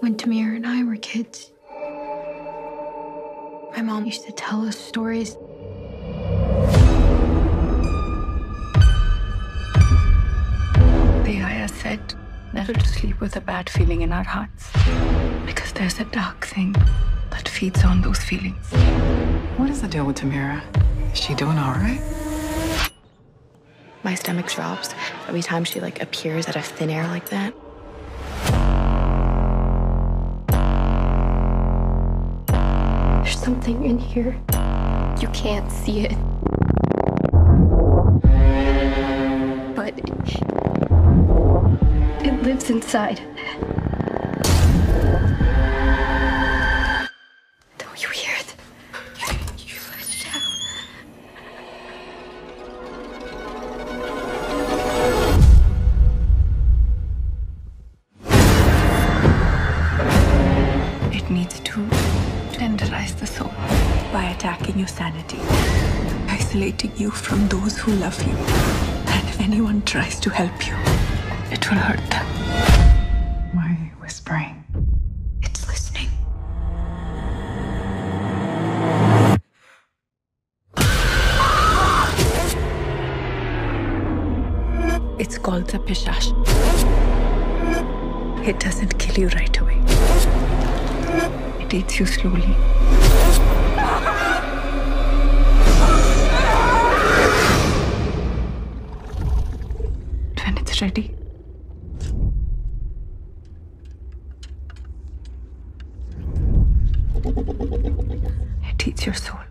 When Tamir and I were kids, my mom used to tell us stories. The ayah said never to sleep with a bad feeling in our hearts because there's a dark thing that feeds on those feelings. What is the deal with Tamira? Is she doing all right? My stomach drops every time she like appears out of thin air like that. There's something in here. You can't see it. But it lives inside. Don't you hear it? You let it out. It needs to tenderize the soul by attacking your sanity, isolating you from those who love you. And if anyone tries to help you, it will hurt them. Why are you whispering? It's listening. It's called the Pishach. It doesn't kill you right away. It eats you slowly. When it's ready, it eats your soul.